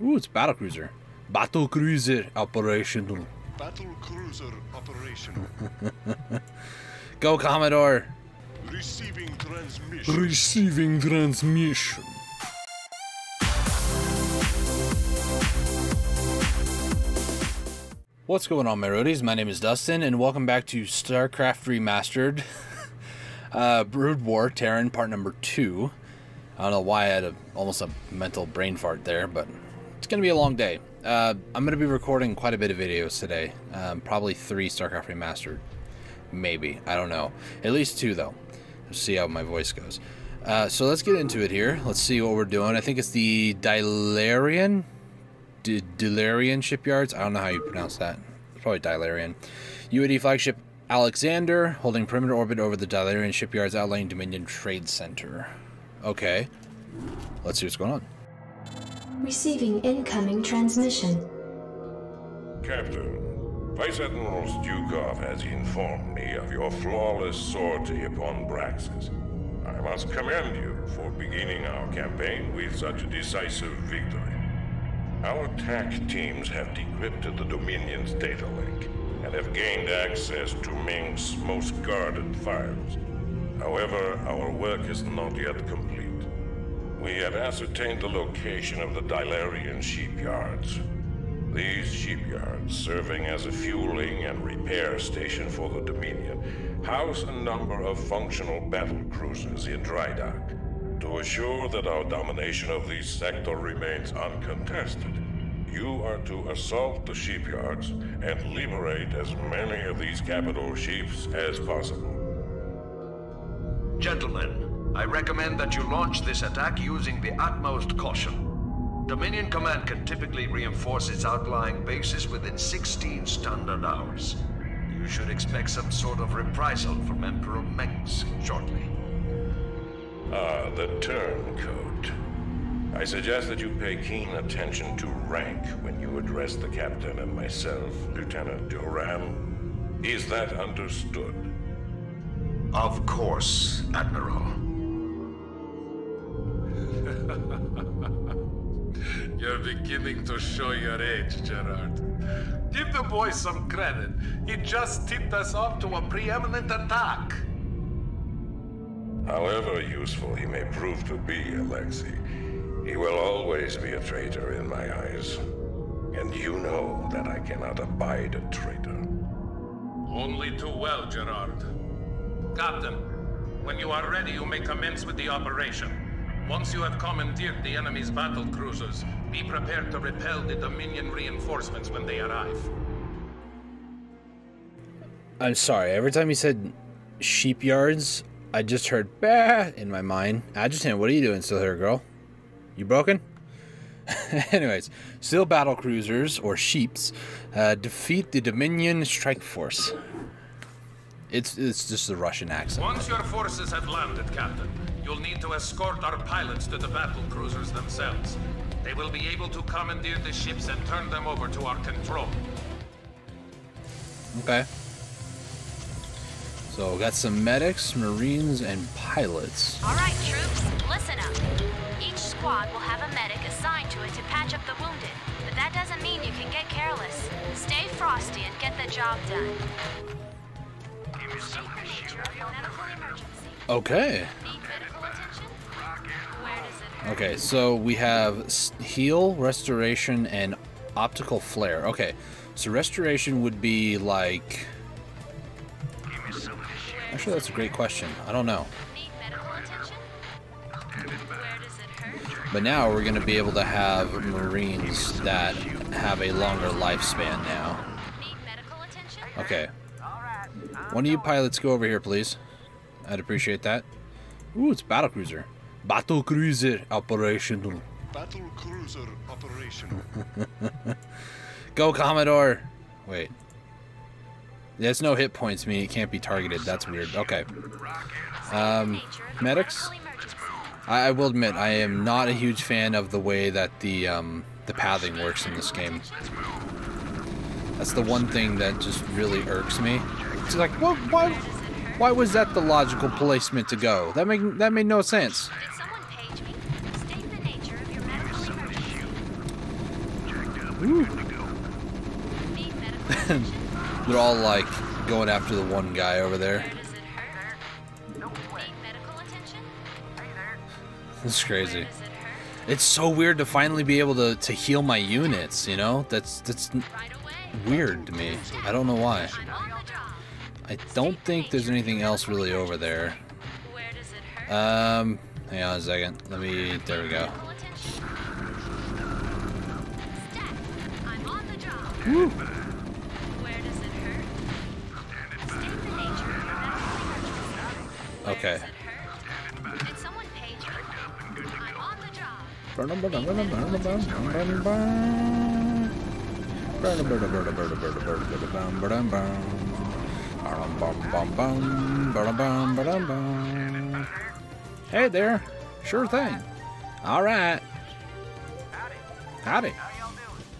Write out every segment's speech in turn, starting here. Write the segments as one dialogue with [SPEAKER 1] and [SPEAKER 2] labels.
[SPEAKER 1] Ooh, it's battle cruiser. Battle cruiser operational.
[SPEAKER 2] Battle cruiser operational.
[SPEAKER 1] Go Commodore.
[SPEAKER 2] Receiving transmission.
[SPEAKER 1] Receiving transmission. What's going on, my roadies? My name is Dustin, and welcome back to StarCraft Remastered uh, Brood War Terran Part Number 2. I don't know why I had a, almost a mental brain fart there, but going to be a long day. Uh, I'm going to be recording quite a bit of videos today. Um, probably three StarCraft Remastered. Maybe. I don't know. At least two, though. Let's see how my voice goes. Uh, so let's get into it here. Let's see what we're doing. I think it's the Dylarian D- Dylarian shipyards. I don't know how you pronounce that. It's probably Dylarian. UED flagship Aleksander holding perimeter orbit over the Dylarian shipyards outlying Dominion Trade Center. Okay. Let's see what's going on.
[SPEAKER 3] Receiving incoming transmission.
[SPEAKER 4] Captain, Vice Admiral Stukov has informed me of your flawless sortie upon Braxis. I must commend you for beginning our campaign with such a decisive victory. Our attack teams have decrypted the Dominion's data link and have gained access to Mengsk's most guarded files. However, our work is not yet complete. We have ascertained the location of the Dylarian shipyards. These shipyards, serving as a fueling and repair station for the Dominion, house a number of functional battle cruisers in dry dock. To assure that our domination of this sector remains uncontested, you are to assault the shipyards and liberate as many of these capital ships as possible.
[SPEAKER 5] Gentlemen, I recommend that you launch this attack using the utmost caution. Dominion Command can typically reinforce its outlying bases within 16 standard hours. You should expect some sort of reprisal from Emperor Mengsk shortly.
[SPEAKER 4] Ah, the turncoat. I suggest that you pay keen attention to rank when you address the captain and myself, Lieutenant Duran. Is that understood?
[SPEAKER 5] Of course, Admiral.
[SPEAKER 6] You're beginning to show your age, Gerard. Give the boy some credit. He just tipped us off to a preeminent attack.
[SPEAKER 4] However useful he may prove to be, Alexei, he will always be a traitor in my eyes. And you know that I cannot abide a traitor.
[SPEAKER 6] Only too well, Gerard. Captain, when you are ready, you may commence with the operation. Once you have commandeered the enemy's battle cruisers, be prepared to repel the Dominion reinforcements when they arrive.
[SPEAKER 1] I'm sorry. Every time you said sheepyards, I just heard bah in my mind. Adjutant, what are you doing still here, girl? You broken? Anyways, still battle cruisers or sheeps uh, defeat the Dominion strike force. It's it's just the Russian accent.
[SPEAKER 6] Once your forces have landed, Captain, you'll need to escort our pilots to the battle cruisers themselves. They will be able to commandeer the ships and turn them over to our control.
[SPEAKER 1] Okay. So got some medics, marines, and pilots.
[SPEAKER 7] All right, troops, listen up. Each squad will have a medic assigned to it to patch up the wounded, but that doesn't mean you can get careless. Stay frosty and get the job done. State the nature of your medical emergency.
[SPEAKER 1] Okay. Okay, so we have heal, restoration, and optical flare. Okay, so restoration would be like. Actually, that's a great question. I don't know. But now we're going to be able to have Marines that have a longer lifespan now. Okay. One of you pilots go over here, please. I'd appreciate that. Ooh, it's battle cruiser. Battle cruiser operational.
[SPEAKER 2] Battle cruiser operational.
[SPEAKER 1] Go Commodore. Wait. There's no hit points, meaning it can't be targeted. That's weird. Okay. Um,
[SPEAKER 7] Nature of your
[SPEAKER 1] medics. I, I will admit I am not a huge fan of the way that the um, the pathing works in this game. That's the one thing that just really irks me. It's like, what? Why? Why was that the logical placement to go? That make that made no sense.
[SPEAKER 7] Did someone page me? State the nature of your medical emergency. Need medical attention?
[SPEAKER 1] They're all like going after the one guy over there.
[SPEAKER 7] Where does it hurt? Need medical attention?
[SPEAKER 1] This is crazy.
[SPEAKER 7] Where does it hurt?
[SPEAKER 1] It's so weird to finally be able to, to heal my units, you know? That's that's weird to me. I don't know why. I don't think there's anything else really over there. Um, hang on a second. Let me, there we go.
[SPEAKER 7] Where
[SPEAKER 1] Okay. Hey there. Sure thing. All right. Howdy.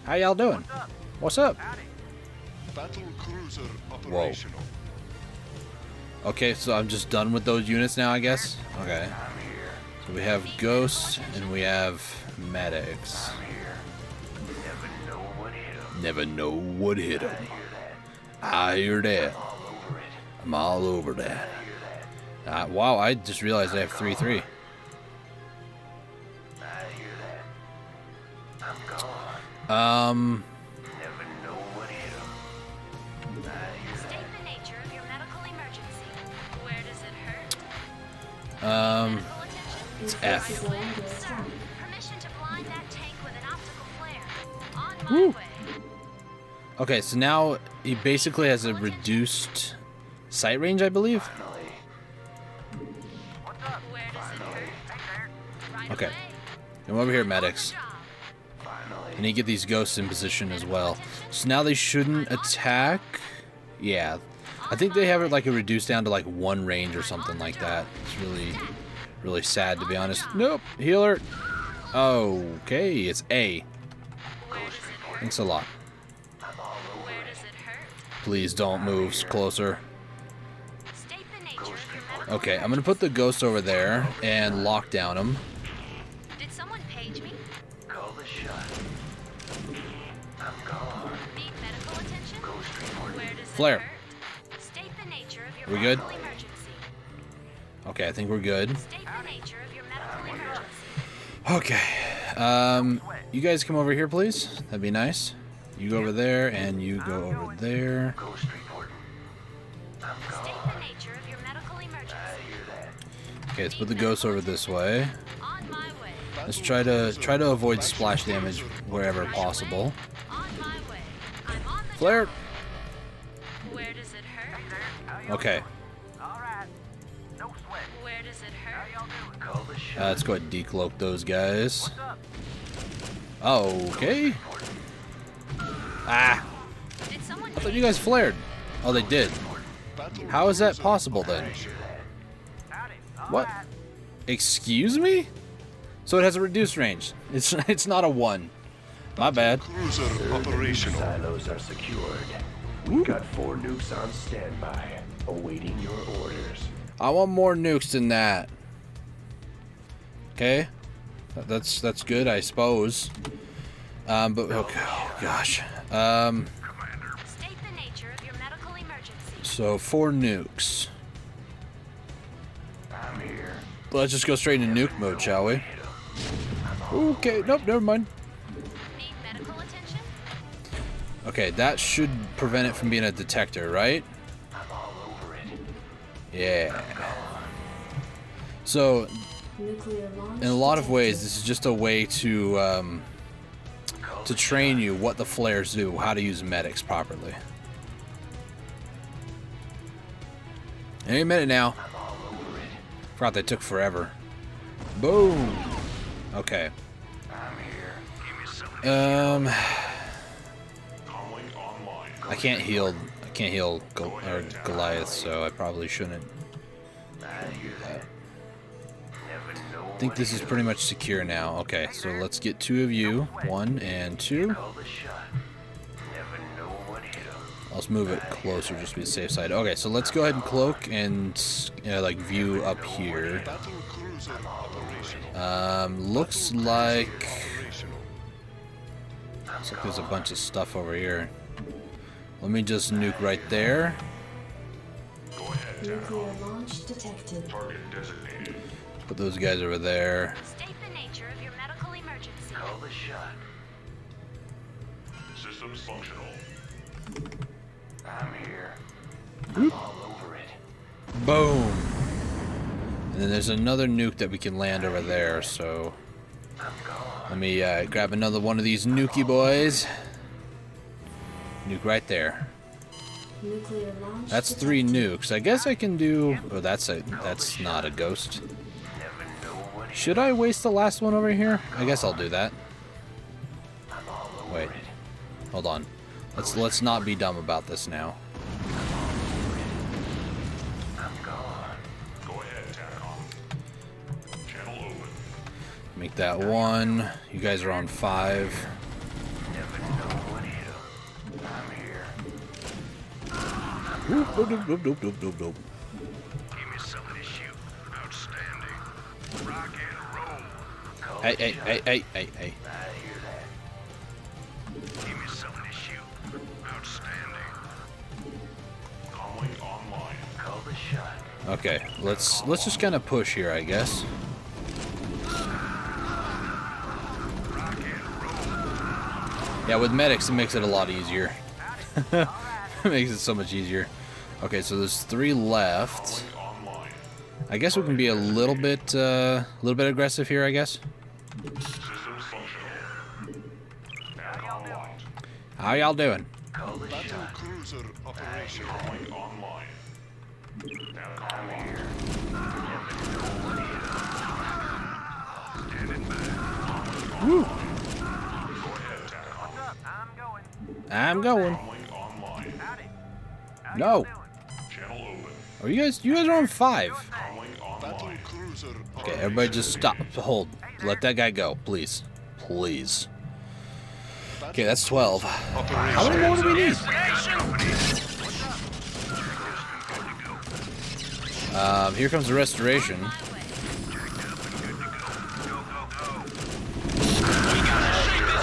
[SPEAKER 1] How y'all doing? What's up?
[SPEAKER 2] Battle cruiser operational.
[SPEAKER 1] Okay, so I'm just done with those units now, I guess. Okay. So we have ghosts and we have medics. Never know what hit them. I hear that. I'm all over that. Uh, wow, I just realized I have 3 3. Um,
[SPEAKER 7] State the nature of your medical emergency. Where does it hurt?
[SPEAKER 1] um?
[SPEAKER 3] Your
[SPEAKER 1] F.
[SPEAKER 3] forces will end this
[SPEAKER 7] Sir,
[SPEAKER 3] turn.
[SPEAKER 7] permission to blind that tank with an optical flare. On my way.
[SPEAKER 1] okay, so now he basically has a reduced sight range, I believe. Okay. Come over here, medics. I need to get these ghosts in position as well. So now they shouldn't attack. Yeah. I think they have it like a reduced down to like one range or something like that. It's really, really sad to be honest. Nope. Healer. Okay, it's A. Thanks a lot. Please don't move closer. Okay, I'm gonna put the ghost over there and lock down him.
[SPEAKER 7] Did someone page me? Need medical attention? Where does it
[SPEAKER 1] Flare.
[SPEAKER 7] hurt? State the nature of your
[SPEAKER 1] We good?
[SPEAKER 7] medical emergency.
[SPEAKER 1] Okay, I think we're good.
[SPEAKER 7] State the nature of your medical emergency.
[SPEAKER 1] Okay. Um, you guys come over here, please. That'd be nice. You go over there, and you go over there.
[SPEAKER 7] State
[SPEAKER 1] Okay, let's put the ghost over this way. Let's try to try to avoid splash damage wherever possible. Flare.
[SPEAKER 7] Where does it hurt?
[SPEAKER 1] Okay. Uh, let's go ahead and decloak those guys. Okay. Ah, I thought you guys flared. Oh, they did. How is that possible then?
[SPEAKER 2] Operation.
[SPEAKER 1] What? Excuse me? So it has a reduced range. It's it's not a one. My bad.
[SPEAKER 2] Cruiser operational.
[SPEAKER 8] Silos are secured. We've got four nukes on standby, awaiting your orders.
[SPEAKER 1] I want more nukes than that. Okay, that's that's good, I suppose. Um, but okay, oh, gosh. Um,
[SPEAKER 7] State the nature of your medical emergency.
[SPEAKER 1] so four nukes. Let's just go straight into nuke mode, shall we? Okay, nope, never mind. Okay, that should prevent it from being a detector, right? Yeah. So, in a lot of ways, this is just a way to um, to train you what the flares do, how to use medics properly. Any minute now. Forgot they took forever. Boom. Okay. Um. I can't heal. I can't heal Gol- or Goliath, so I probably shouldn't. I think this is pretty much secure now. Okay, so let's get two of you. One and two. Let's move it closer just to be safe side. Okay, so let's go ahead and cloak and uh, like view up here.
[SPEAKER 2] Battle cruiser operational.
[SPEAKER 1] Um, looks like Looks like there's a bunch of stuff over here. Let me just nuke right there.
[SPEAKER 2] Go ahead,
[SPEAKER 3] Nuclear launch detected.
[SPEAKER 2] target designated.
[SPEAKER 1] Put those guys over there.
[SPEAKER 7] State the
[SPEAKER 8] I'm here. I'm all over it.
[SPEAKER 1] Boom. And then there's another nuke that we can land over there, so let me uh, grab another one of these nukey boys. Nuke right there. That's three nukes. I guess I can do. Oh, that's a. That's not a ghost.
[SPEAKER 8] Never know what hit.
[SPEAKER 1] Should I waste the last one over here? I guess I'll do that.
[SPEAKER 8] I'm all over
[SPEAKER 1] Wait. Hold on. Let's let's not be dumb about this now. Make that one. You guys are on five.
[SPEAKER 8] Here.
[SPEAKER 1] Doop, doop, doop, doop, doop, doop. Hey, hey, hey, hey, hey, hey. Okay, let's let's just kind of push here, I guess. Yeah, with medics it makes it a lot easier. it makes it so much easier. Okay, so there's three left. I guess we can be a little bit uh, a little bit aggressive here, I guess.
[SPEAKER 2] Systems functional. TACOM locked.
[SPEAKER 1] How y'all doing?
[SPEAKER 8] I'm
[SPEAKER 1] going. No. Are you guys? You guys are on five. Okay, everybody just stop. Hold. Let that guy go, please. Please. Okay, that's 12. How many more do we need? Um, here comes the restoration.
[SPEAKER 7] My way.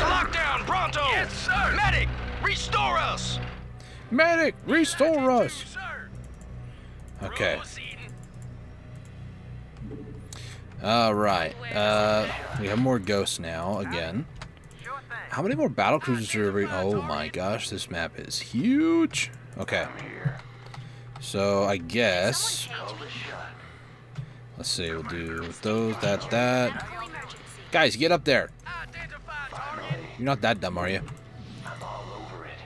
[SPEAKER 9] Lockdown, pronto! Yes, sir! Medic, restore us!
[SPEAKER 1] Medic, restore us. Okay. All right. Uh, we have more ghosts now again. How many more battle cruisers are we? Oh my gosh, this map is huge. Okay. So I guess let's see. We'll do those, that, that. Guys, get up there. You're not that dumb, are you?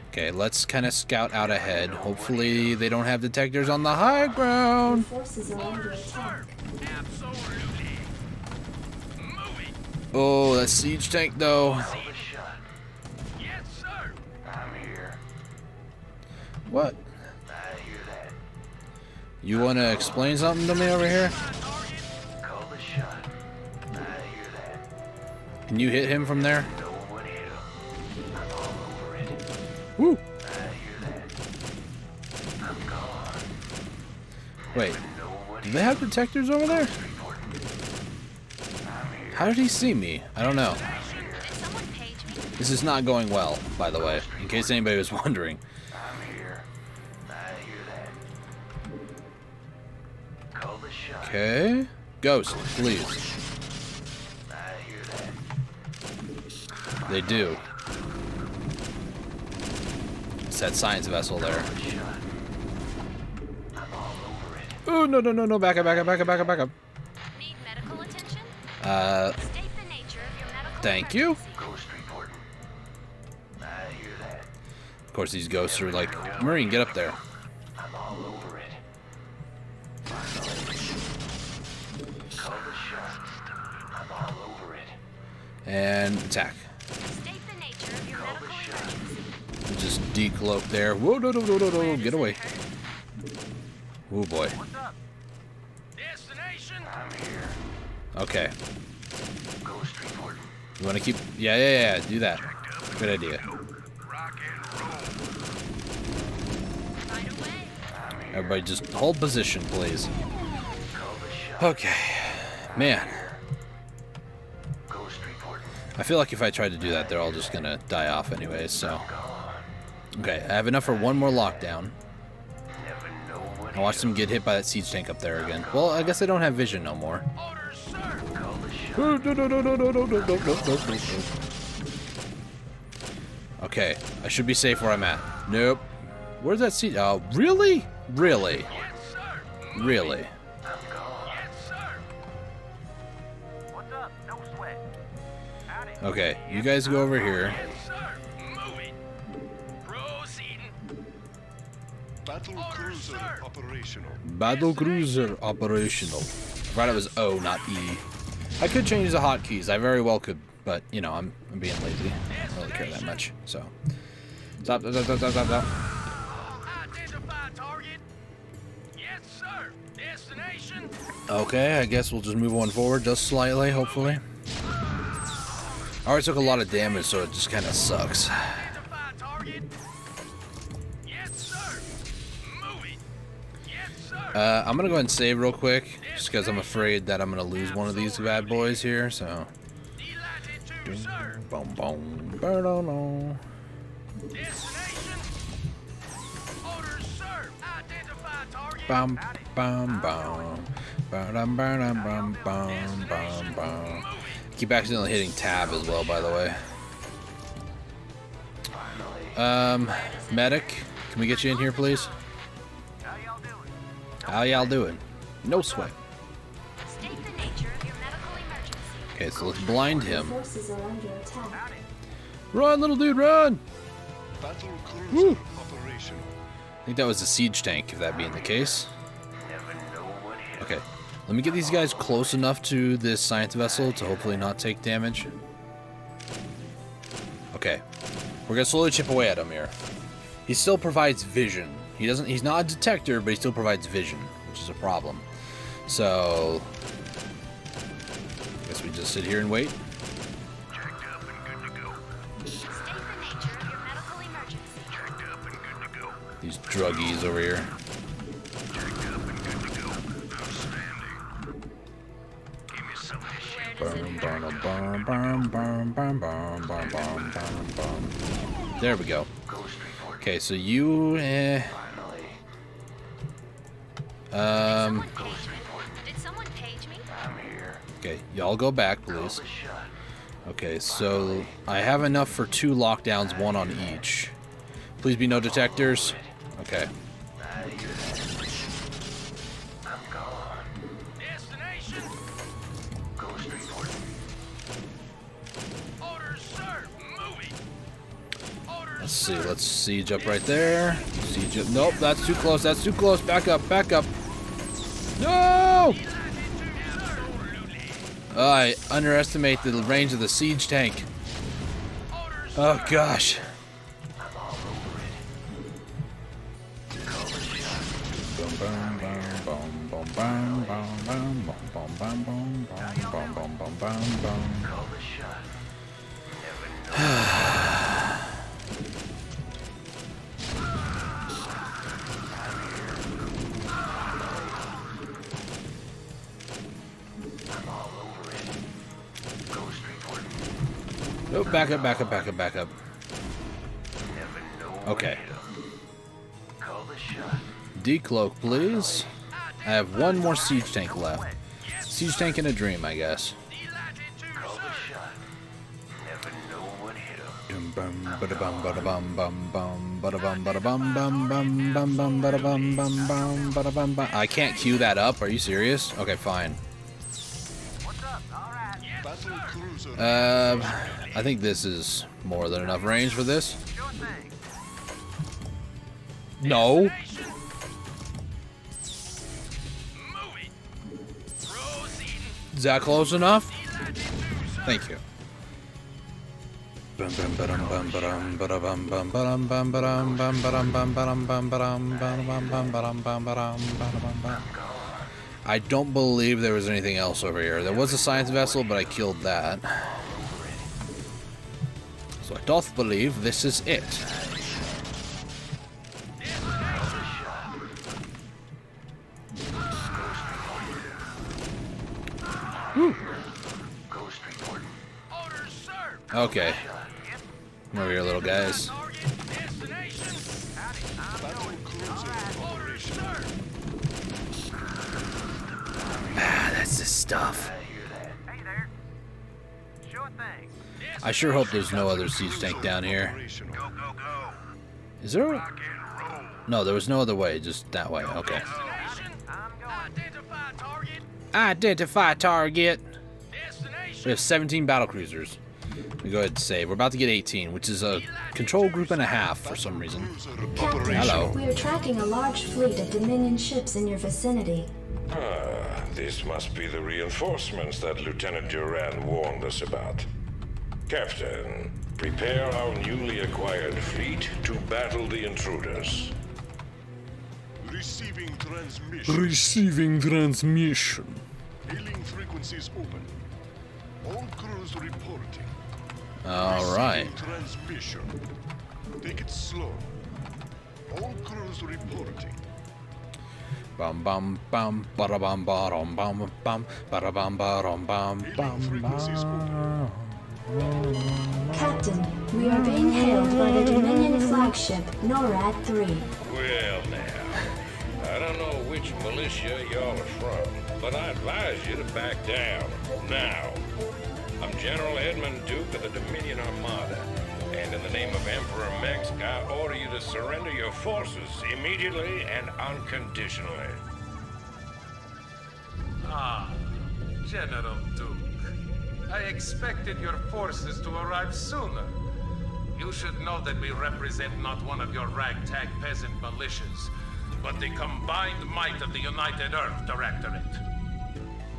[SPEAKER 1] Okay, let's kind of scout out ahead. Hopefully they don't have detectors on the high ground. Oh, that siege tank though. What?
[SPEAKER 8] I hear that.
[SPEAKER 1] You want to explain something to me over here?
[SPEAKER 8] Call the shot. I hear that.
[SPEAKER 1] Can you hit him from there?
[SPEAKER 8] No one hit 'em. I'm all over it.
[SPEAKER 1] Woo!
[SPEAKER 8] I hear that. I'm gone.
[SPEAKER 1] Wait, do they have detectors over there?
[SPEAKER 8] reporting. I'm here.
[SPEAKER 1] How did he see me? I don't know.
[SPEAKER 7] Did someone page me?
[SPEAKER 1] This is not going well, by the way, in case anybody was wondering. Okay. Ghost, please.
[SPEAKER 8] I hear that.
[SPEAKER 1] They do. It's that science vessel there.
[SPEAKER 8] Call the shot. I'm all over it.
[SPEAKER 1] Oh, no, no, no, no. Back up, back up, back up, back up, back up.
[SPEAKER 7] Need medical attention?
[SPEAKER 1] Uh,
[SPEAKER 7] State the nature of your medical
[SPEAKER 1] Thank you.
[SPEAKER 8] Ghost reporting. I hear that.
[SPEAKER 1] of course, these ghosts are like, Marine, get up there.
[SPEAKER 8] Shot.
[SPEAKER 1] attack. Just decloak there. Whoa, no, no, no, no, no. Get away. Oh, boy.
[SPEAKER 9] Destination.
[SPEAKER 8] I'm here.
[SPEAKER 1] Okay.
[SPEAKER 8] Ghost reporting.
[SPEAKER 1] You want to keep... Yeah, yeah, yeah. Do that. Good idea.
[SPEAKER 8] Rock and roll.
[SPEAKER 7] Right away.
[SPEAKER 8] I'm here.
[SPEAKER 1] Everybody just hold position, please.
[SPEAKER 8] Call the shot.
[SPEAKER 1] Okay. Man,
[SPEAKER 8] Ghost reporting.
[SPEAKER 1] I feel like if I try to do that, they're all just gonna die off anyway, so. Okay, I have enough for one more lockdown. I watched them get hit by that siege tank up there again. Well, I guess I don't have vision no more. Okay, I should be safe where I'm at. Nope. Where's that siege? Oh, really? Really? Really? Okay, you guys go over here.
[SPEAKER 10] Battle cruiser operational.
[SPEAKER 1] Battle cruiser operational. Right, it was O, not E. I could change the hotkeys. I very well could, but you know, I'm, I'm being lazy. I don't really care that much. So, stop, stop, stop, stop, stop, stop.
[SPEAKER 9] Identify target. Yes, sir. Destination.
[SPEAKER 1] Okay, I guess we'll just move on forward just slightly, hopefully. I already took a lot of damage, so it just kind of sucks. Uh, I'm gonna go ahead and save real quick, just because I'm afraid that I'm gonna lose one of these bad boys here. So, boom, boom,
[SPEAKER 9] target.
[SPEAKER 1] bum, bum, bum, ba-dum, ba-dum, bum, bum, bum, bum. Keep accidentally hitting tab as well, by the way. Um, medic, can we get you in here, please? How y'all doing? No sweat.
[SPEAKER 7] State the nature of your medical emergency.
[SPEAKER 1] Okay, so let's blind him.
[SPEAKER 3] Forces are under attack.
[SPEAKER 1] Run, little dude, run!
[SPEAKER 10] Battle cruiser operational.
[SPEAKER 1] I think that was a siege tank, if that being the case. Okay, let me get these guys close enough to this science vessel to hopefully not take damage. Okay, we're gonna slowly chip away at him here. He still provides vision. He doesn't. He's not a detector, but he still provides vision, which is a problem. So, I guess we just sit here and wait. These druggies over here. There we go. Okay, so you, eh. Um, okay, y'all go back, please. Okay, so I have enough for two lockdowns, one on each. Please be no detectors. Okay. Let's see. Let's siege up right there. Siege up. Nope, that's too close. That's too close. Back up. Back up. No! I underestimate the range of the siege tank. Oh gosh. Back up, back up, back up, back up. Okay. Decloak, please. I have one more siege tank left. Siege tank in a dream, I guess. I can't queue that up. Are you serious? Okay, fine. Um, I think this is more than enough range for this. No. Is that close enough? Thank you. I don't believe there was anything else over here. There was a science vessel, but I killed that. So I doth believe this is it. Okay. Come over here, little guys.
[SPEAKER 10] Battle cruiser operational.
[SPEAKER 1] Ah, that's the stuff. I sure hope there's no other siege tank down here.
[SPEAKER 10] Operational.
[SPEAKER 1] Is there? A... No, there was no other way. Just that way. Okay. Identify target. We have 17 battle cruisers. We go ahead and save. We're about to get 18, which is a control group and a half for some reason.
[SPEAKER 3] Captain,
[SPEAKER 1] Hello.
[SPEAKER 3] we are tracking a large fleet of Dominion ships in your vicinity.
[SPEAKER 4] Ah, this must be the reinforcements that Lieutenant Duran warned us about. Captain, prepare our newly acquired fleet to battle the intruders.
[SPEAKER 10] Receiving transmission.
[SPEAKER 1] Receiving transmission.
[SPEAKER 10] Hailing frequencies open. All crews reporting.
[SPEAKER 1] All right.
[SPEAKER 10] Receiving Transmission. Take it slow. All crews reporting.
[SPEAKER 1] Bum bum bum bada bum bum bum bum bada bum bum bum bum.
[SPEAKER 3] Captain, we are being hailed by the Dominion flagship NORAD 3.
[SPEAKER 4] Well, now, I don't know which militia y'all are from, but I advise you to back down. Now. I'm General Edmund Duke of the Dominion Armada, and in the name of Emperor Mengsk, I order you to surrender your forces immediately and unconditionally.
[SPEAKER 6] Ah, General Duke. I expected your forces to arrive sooner. You should know that we represent not one of your ragtag peasant militias, but the combined might of the United Earth Directorate.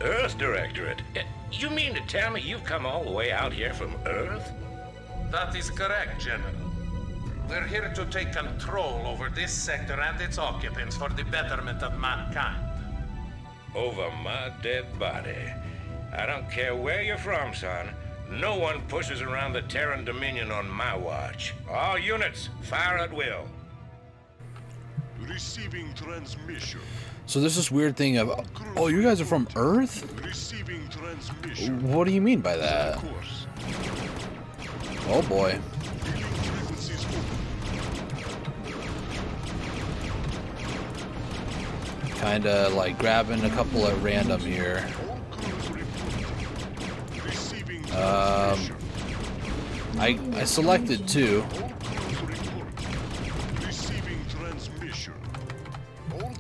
[SPEAKER 4] Earth Directorate? Eh, You mean to tell me you've come all the way out here from Earth?
[SPEAKER 6] That is correct, General. We're here to take control over this sector and its occupants for the betterment of mankind.
[SPEAKER 4] Over my dead body. I don't care where you're from, son. No one pushes around the Terran Dominion on my watch. All units, fire at will.
[SPEAKER 10] Receiving transmission.
[SPEAKER 1] So there's this weird thing of, oh, you guys are from Earth?
[SPEAKER 10] Receiving transmission.
[SPEAKER 1] What do you mean by that? Oh boy. Kinda like grabbing a couple at random here. Um. I, I selected two.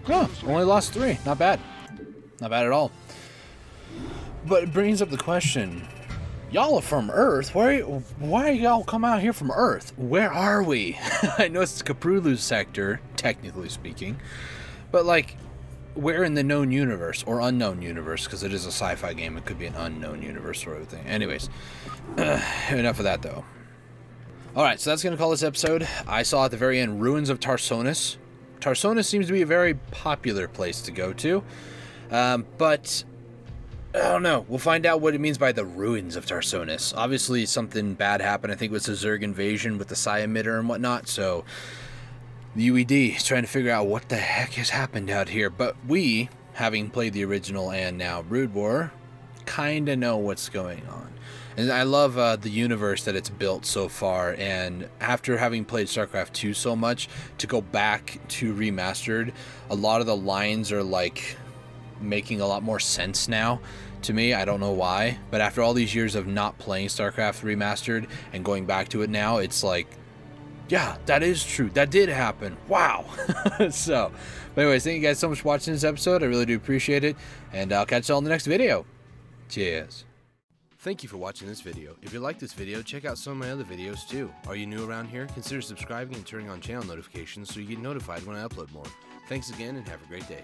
[SPEAKER 1] Oh, only lost three. Not bad. Not bad at all. But it brings up the question. Y'all are from Earth. Why, why y'all come out here from Earth? Where are we? I know it's Koprulu sector, technically speaking. But, like, where in the known universe or unknown universe? Because it is a sci fi game. It could be an unknown universe sort of thing. Anyways, enough of that, though. Alright, so that's to call this episode. I saw at the very end Ruins of Tarsonis. Tarsonis seems to be a very popular place to go to. Um, but I don't know. We'll find out what it means by the ruins of Tarsonis. Obviously, something bad happened. I think it was the Zerg invasion with the Psi emitter and whatnot. So the UED is trying to figure out what the heck has happened out here. But we, having played the original and now Brood War, kind of know what's going on. And I love uh, the universe that it's built so far. And after having played StarCraft 2 so much, to go back to remastered, a lot of the lines are like making a lot more sense now to me. I don't know why, but after all these years of not playing StarCraft remastered and going back to it now, it's like, yeah, that is true. That did happen. Wow. so, but anyways, thank you guys so much for watching this episode. I really do appreciate it, and I'll catch you all in the next video. Cheers. Thank you for watching this video. If you like this video, check out some of my other videos too. Are you new around here? Consider subscribing and turning on channel notifications so you get notified when I upload more. Thanks again and have a great day.